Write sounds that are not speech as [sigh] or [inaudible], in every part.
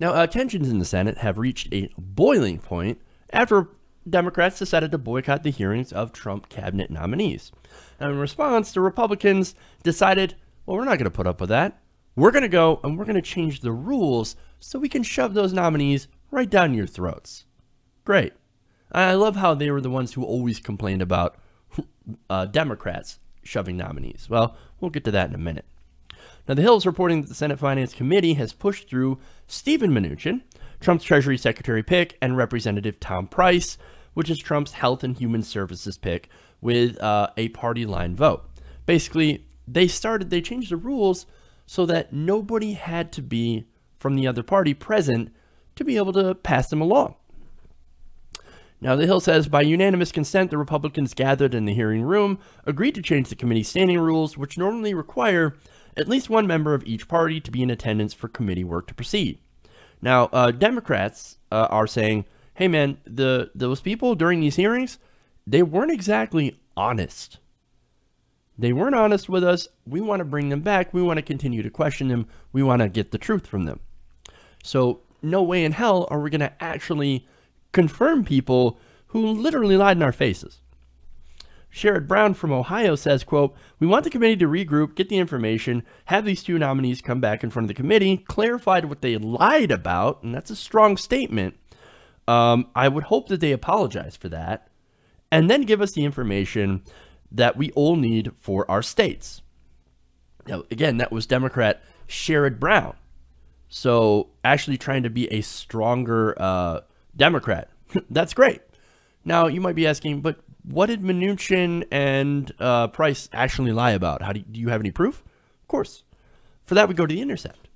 Now, uh, tensions in the Senate have reached a boiling point after Democrats decided to boycott the hearings of Trump cabinet nominees. And in response, the Republicans decided, well, we're not going to put up with that. We're going to go and we're going to change the rules so we can shove those nominees right down your throats. Great. I love how they were the ones who always complained about uh, Democrats shoving nominees. Well, we'll get to that in a minute. Now, The Hill is reporting that the Senate Finance Committee has pushed through Steven Mnuchin, Trump's Treasury Secretary pick, and Representative Tom Price, which is Trump's Health and Human Services pick, with uh, a party line vote. Basically, they started, they changed the rules so that nobody had to be from the other party present to be able to pass them along. Now, The Hill says by unanimous consent, the Republicans gathered in the hearing room agreed to change the committee's standing rules, which normally require at least one member of each party to be in attendance for committee work to proceed. Now, uh, Democrats uh, are saying, hey, man, the those people during these hearings, they weren't exactly honest. They weren't honest with us. We want to bring them back. We want to continue to question them. We want to get the truth from them. So, no way in hell are we going to actually confirm people who literally lied in our faces. Sherrod Brown from Ohio says, quote, We want the committee to regroup, get the information, have these two nominees come back in front of the committee, clarified what they lied about, and that's a strong statement. Um, I would hope that they apologize for that, and then give us the information that we all need for our states. Now, again, that was Democrat Sherrod Brown. So actually trying to be a stronger uh, Democrat. [laughs] That's great. Now you might be asking, but what did Mnuchin and uh, Price actually lie about? How do you, do you, have any proof? Of course. For that, we go to the Intercept.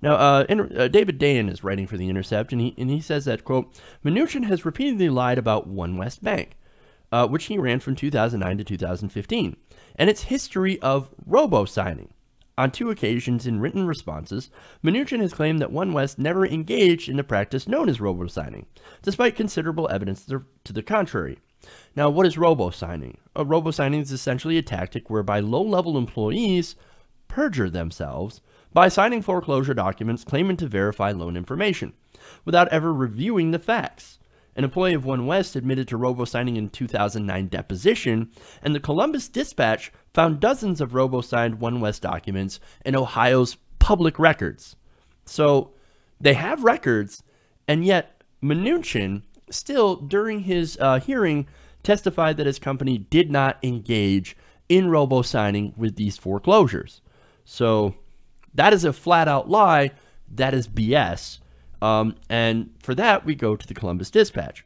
Now, uh, uh, David Dayen is writing for the Intercept, and he and he says that quote Mnuchin has repeatedly lied about OneWest Bank, uh, which he ran from 2009 to 2015, and its history of robo signing. On two occasions in written responses, Mnuchin has claimed that OneWest never engaged in the practice known as robo-signing, despite considerable evidence to the contrary. Now, what is robo-signing? A robo-signing is essentially a tactic whereby low-level employees perjure themselves by signing foreclosure documents claiming to verify loan information, without ever reviewing the facts. An employee of OneWest admitted to robo-signing in 2009 deposition, and the Columbus Dispatch found dozens of robo-signed OneWest documents in Ohio's public records. So they have records, and yet Mnuchin still, during his uh, hearing, testified that his company did not engage in robo-signing with these foreclosures. So that is a flat-out lie. That is BS. Um, and for that, we go to the Columbus Dispatch.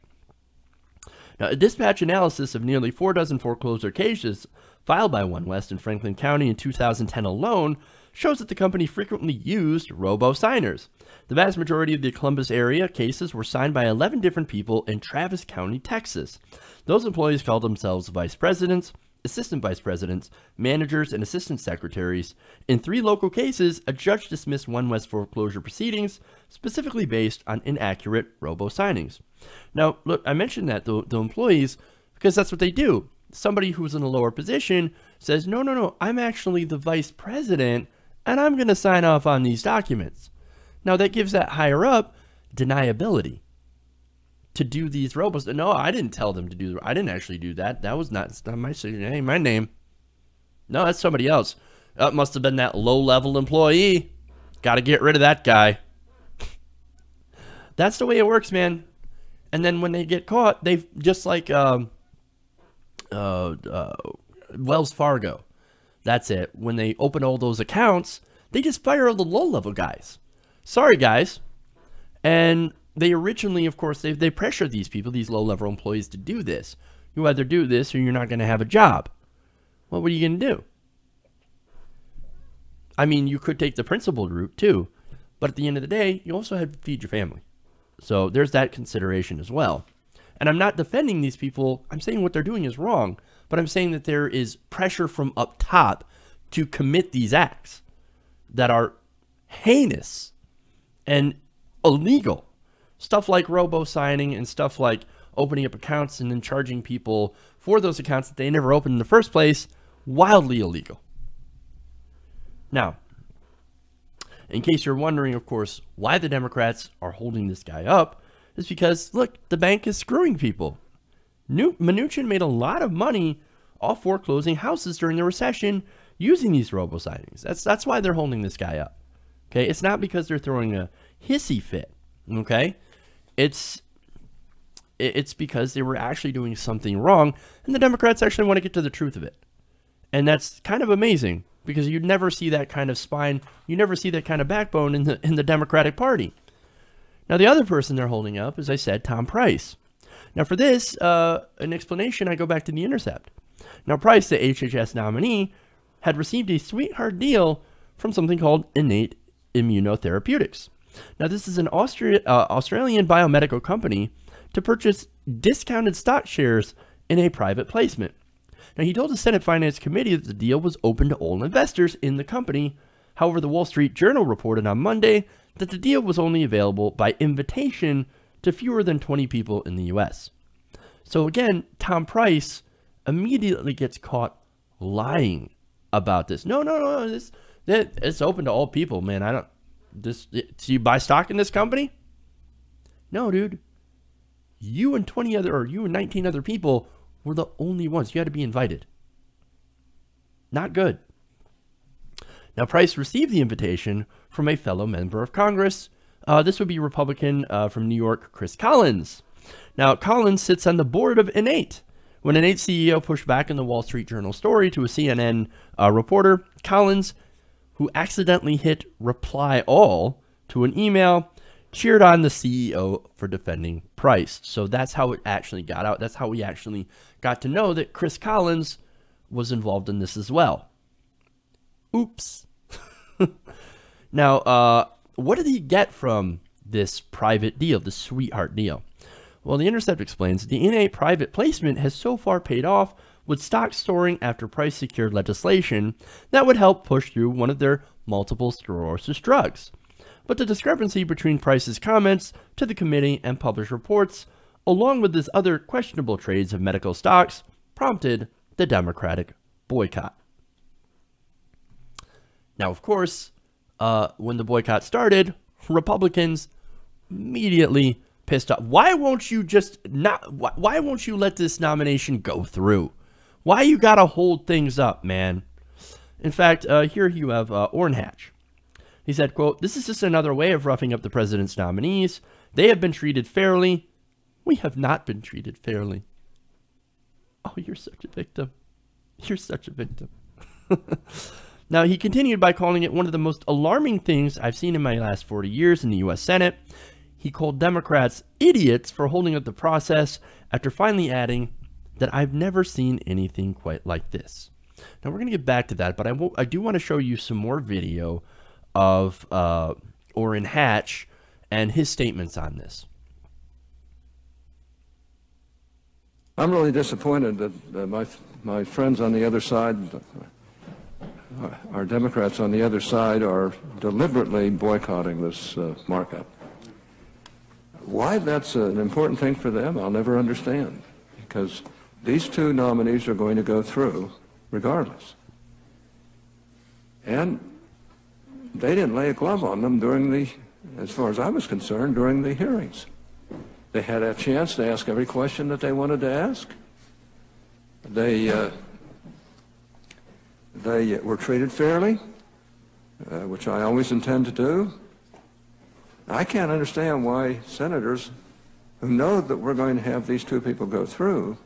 Now, a dispatch analysis of nearly four dozen foreclosure cases filed by OneWest in Franklin County in 2010 alone shows that the company frequently used robo-signers. The vast majority of the Columbus area cases were signed by 11 different people in Travis County, Texas. Those employees called themselves vice presidents, assistant vice presidents, managers, and assistant secretaries. In three local cases, a judge dismissed OneWest foreclosure proceedings, specifically based on inaccurate robo signings. Now, look, I mentioned that the, the employees because that's what they do. Somebody who's in a lower position says, no, no, no, I'm actually the vice president and I'm going to sign off on these documents. Now, that gives that higher up deniability to do these robots. No, I didn't tell them to do. I didn't actually do that. That was not, not my hey, my name. No, that's somebody else. That must have been that low-level employee. Got to get rid of that guy. [laughs] that's the way it works, man. And then when they get caught, they just like um, uh, uh, Wells Fargo. That's it. When they open all those accounts, they just fire all the low-level guys. Sorry, guys. And they originally, of course, they, they pressure these people, these low-level employees, to do this. You either do this or you're not going to have a job. What are you going to do? I mean, you could take the principled route too, but at the end of the day, you also have to feed your family. So there's that consideration as well. And I'm not defending these people. I'm saying what they're doing is wrong, but I'm saying that there is pressure from up top to commit these acts that are heinous and illegal. Stuff like robo signing and stuff like opening up accounts and then charging people for those accounts that they never opened in the first place, wildly illegal. Now, In case you're wondering, of course, why the Democrats are holding this guy up, is because, look, the bank is screwing people. New- Mnuchin made a lot of money off foreclosing houses during the recession using these robo signings. That's, that's why they're holding this guy up. Okay, it's not because they're throwing a hissy fit. Okay, it's it's because they were actually doing something wrong, and the Democrats actually want to get to the truth of it. And that's kind of amazing because you never see that kind of spine, you never see that kind of backbone in the in the Democratic Party. Now, the other person they're holding up, as I said, Tom Price. Now, for this, uh, an explanation, I go back to The Intercept. Now, Price, the HHS nominee, had received a sweetheart deal from something called Innate Immunotherapeutics. Now, this is an uh, Australian biomedical company to purchase discounted stock shares in a private placement. Now, he told the Senate Finance Committee that the deal was open to all investors in the company. However, the Wall Street Journal reported on Monday that the deal was only available by invitation to fewer than 20 people in the U.S. So again, Tom Price immediately gets caught lying about this. No, no, no, this, it's open to all people, man. I don't. This, so you buy stock in this company? No, dude. You and 20 other, or you and 19 other people were the only ones. You had to be invited. Not good. Now, Price received the invitation from a fellow member of Congress. Uh, this would be Republican uh, from New York, Chris Collins. Now, Collins sits on the board of Innate. When Innate CEO pushed back in the Wall Street Journal story to a CNN uh, reporter, Collins, who accidentally hit reply all to an email, cheered on the CEO for defending Price. So that's how it actually got out. That's how we actually got to know that Chris Collins was involved in this as well. Oops. [laughs] now, uh, what did he get from this private deal, this sweetheart deal? Well, The Intercept explains the Innate private placement has so far paid off with stock soaring after price secured legislation that would help push through one of their multiple sclerosis drugs. But the discrepancy between Price's comments to the committee and published reports, along with his other questionable trades of medical stocks, prompted the Democratic boycott. Now, of course, uh, when the boycott started, Republicans immediately pissed off. Why won't you just not? Why, why won't you let this nomination go through? Why you gotta hold things up, man? In fact, uh, here you have uh, Orrin Hatch. He said, quote, This is just another way of roughing up the president's nominees. They have been treated fairly. We have not been treated fairly. Oh, you're such a victim. You're such a victim. [laughs] now, he continued by calling it one of the most alarming things I've seen in my last 40 years in the U.S. Senate. He called Democrats idiots for holding up the process after finally adding that I've never seen anything quite like this. Now, we're going to get back to that, but I, I do want to show you some more video of uh, Orrin Hatch and his statements on this. I'm really disappointed that uh, my my friends on the other side, our Democrats on the other side, are deliberately boycotting this uh, markup. Why that's an important thing for them, I'll never understand, because these two nominees are going to go through regardless. And they didn't lay a glove on them during the, as far as I was concerned, during the hearings. They had a chance to ask every question that they wanted to ask. They, uh, they were treated fairly, uh, which I always intend to do. I can't understand why senators who know that we're going to have these two people go through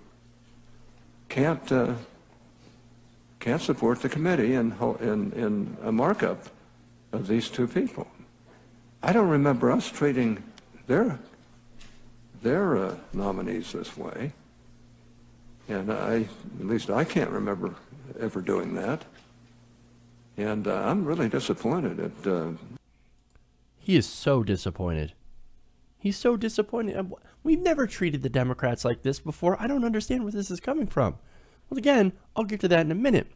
can't, uh, can't support the committee in, in, in a markup of these two people. I don't remember us treating their, their uh, nominees this way. And I, at least I can't remember ever doing that. And uh, I'm really disappointed at. Uh, he is so disappointed. He's so disappointed. We've never treated the Democrats like this before. I don't understand where this is coming from. Well, again, I'll get to that in a minute.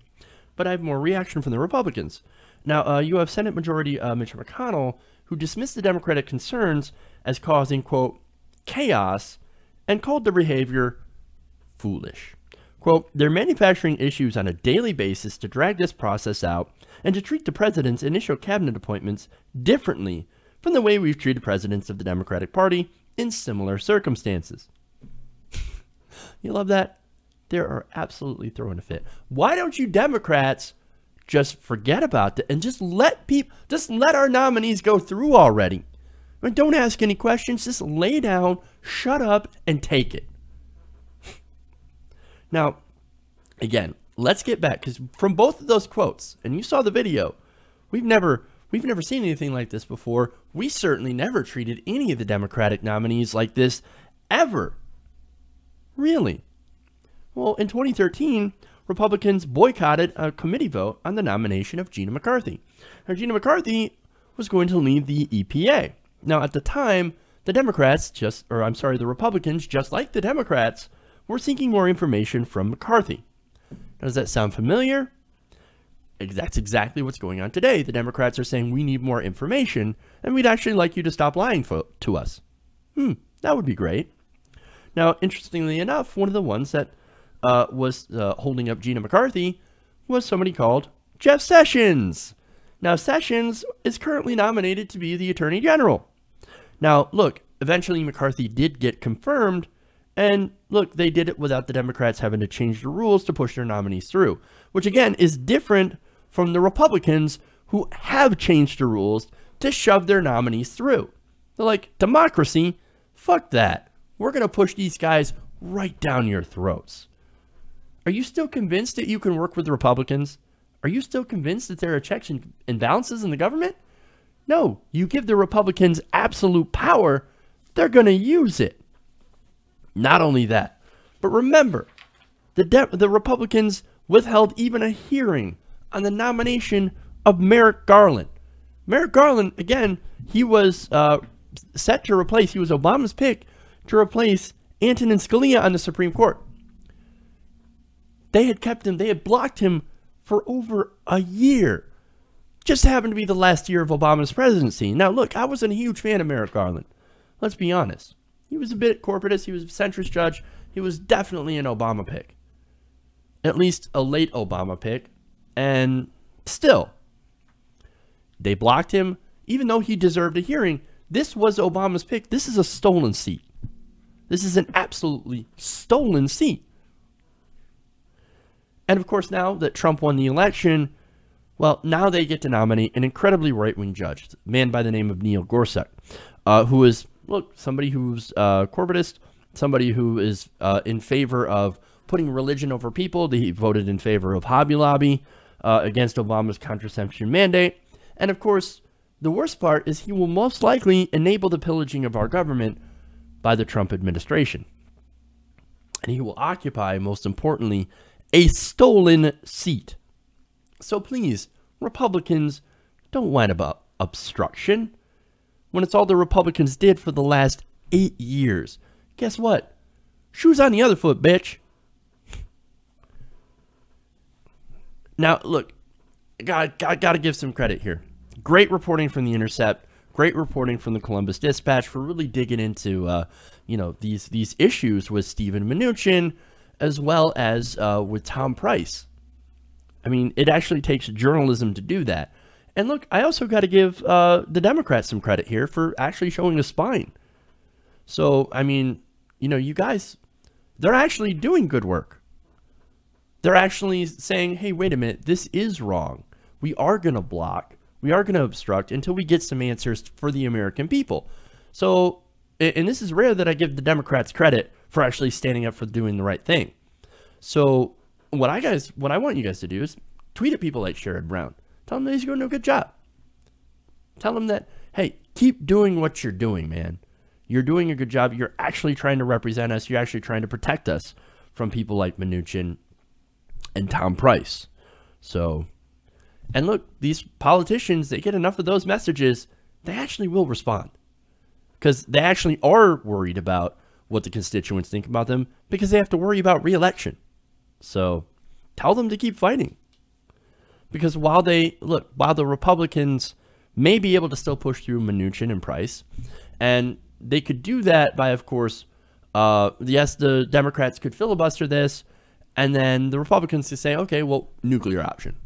But I have more reaction from the Republicans. Now, uh, you have Senate Majority uh, Mitch McConnell, who dismissed the Democratic concerns as causing, quote, chaos, and called the behavior foolish. Quote, they're manufacturing issues on a daily basis to drag this process out and to treat the president's initial cabinet appointments differently from the way we've treated presidents of the Democratic Party in similar circumstances. [laughs] you love that? They are absolutely throwing a fit. Why don't you Democrats just forget about it and just let people, just let our nominees go through already? I mean, don't ask any questions. Just lay down, shut up, and take it. Now, again, let's get back because from both of those quotes, and you saw the video, we've never we've never seen anything like this before. We certainly never treated any of the Democratic nominees like this ever. Really? Well, in 2013, Republicans boycotted a committee vote on the nomination of Gina McCarthy. Now, Gina McCarthy was going to lead the EPA. Now, at the time, the Democrats just, or I'm sorry, the Republicans, just like the Democrats, were seeking more information from McCarthy. Does that sound familiar? That's exactly what's going on today. The Democrats are saying we need more information, and we'd actually like you to stop lying for, to us. Hmm, that would be great. Now, interestingly enough, one of the ones that uh, was uh, holding up Gina McCarthy was somebody called Jeff Sessions. Now, Sessions is currently nominated to be the Attorney General. Now, look, eventually McCarthy did get confirmed and look, they did it without the Democrats having to change the rules to push their nominees through, which again is different from the Republicans who have changed the rules to shove their nominees through. They're like, democracy? Fuck that. We're going to push these guys right down your throats. Are you still convinced that you can work with the Republicans? Are you still convinced that there are checks and balances in the government? No, you give the Republicans absolute power, they're going to use it. Not only that, but remember, the, De- the Republicans withheld even a hearing on the nomination of Merrick Garland. Merrick Garland, again, he was uh, set to replace, he was Obama's pick to replace Antonin Scalia on the Supreme Court. They had kept him, they had blocked him for over a year. Just happened to be the last year of Obama's presidency. Now, look, I wasn't a huge fan of Merrick Garland. Let's be honest. He was a bit corporatist. He was a centrist judge. He was definitely an Obama pick. At least a late Obama pick. And still, they blocked him, even though he deserved a hearing. This was Obama's pick. This is a stolen seat. This is an absolutely stolen seat. And of course, now that Trump won the election, well, now they get to nominate an incredibly right wing judge, a man by the name of Neil Gorsuch, uh, who is look, somebody who's uh, corporatist, somebody who is uh, in favor of putting religion over people. He voted in favor of Hobby Lobby uh, against Obama's contraception mandate. And of course, the worst part is he will most likely enable the pillaging of our government by the Trump administration. And he will occupy, most importantly, a stolen seat. So please, Republicans, don't whine about obstruction when it's all the Republicans did for the last eight years. Guess what? Shoes on the other foot, bitch. Now, look, got, got, got to give some credit here. Great reporting from The Intercept. Great reporting from the Columbus Dispatch for really digging into, uh, you know, these these issues with Steven Mnuchin, as well as uh, with Tom Price. I mean, it actually takes journalism to do that. And look, I also got to give uh, the Democrats some credit here for actually showing a spine. So, I mean, you know, you guys, they're actually doing good work. They're actually saying, hey, wait a minute, this is wrong. We are going to block, we are going to obstruct until we get some answers for the American people. So, and this is rare that I give the Democrats credit for actually standing up for doing the right thing. So, what I guys, what I want you guys to do is tweet at people like Sherrod Brown. Tell them that he's going to do a good job. Tell them that, hey, keep doing what you're doing, man. You're doing a good job. You're actually trying to represent us. You're actually trying to protect us from people like Mnuchin and Tom Price. So, and look, these politicians, they get enough of those messages, they actually will respond. Because they actually are worried about what the constituents think about them because they have to worry about reelection. So, tell them to keep fighting because while they look, while the Republicans may be able to still push through Mnuchin and Price, and they could do that by, of course, uh, yes, the Democrats could filibuster this, And then the Republicans to say, okay, well, nuclear option.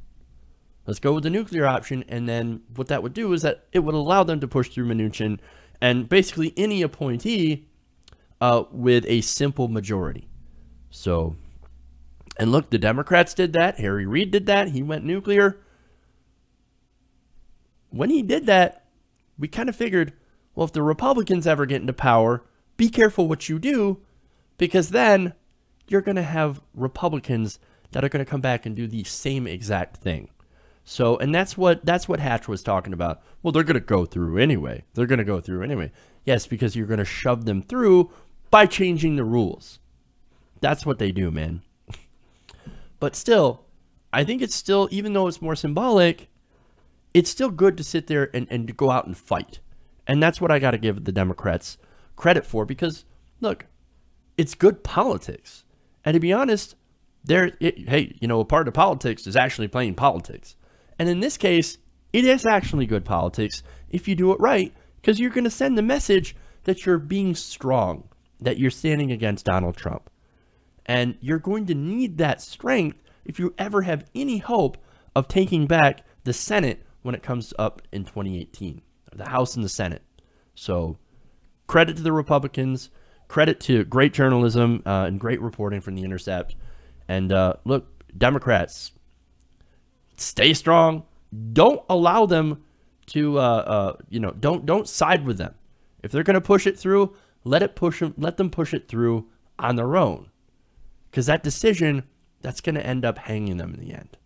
Let's go with the nuclear option. And then what that would do is that it would allow them to push through Mnuchin and basically any appointee uh, with a simple majority. So, and look, the Democrats did that. Harry Reid did that. He went nuclear. When he did that, we kind of figured, well, if the Republicans ever get into power, be careful what you do because then you're going to have Republicans that are going to come back and do the same exact thing. So, and that's what that's what Hatch was talking about. Well, they're going to go through anyway. They're going to go through anyway. Yes, because you're going to shove them through by changing the rules. That's what they do, man. But still, I think it's still even though it's more symbolic, it's still good to sit there and, and to go out and fight. And that's what I got to give the Democrats credit for because look, it's good politics. And to be honest, there hey, you know, a part of politics is actually playing politics. And in this case, it is actually good politics if you do it right, because you're going to send the message that you're being strong, that you're standing against Donald Trump. And you're going to need that strength if you ever have any hope of taking back the Senate when it comes up in 2018, the House and the Senate. So, credit to the Republicans, credit to great journalism uh, and great reporting from The Intercept. And uh, look, Democrats, stay strong. Don't allow them to, uh, uh, you know, don't don't side with them. If they're going to push it through, let it push them. Let them push it through on their own, because that decision that's going to end up hanging them in the end.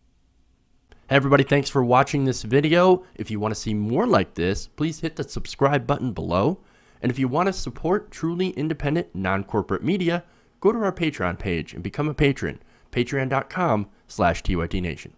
Hey everybody, thanks for watching this video. If you want to see more like this, please hit the subscribe button below. And if you want to support truly independent, non-corporate media, go to our Patreon page and become a patron. Patreon.com slash TYT Nation.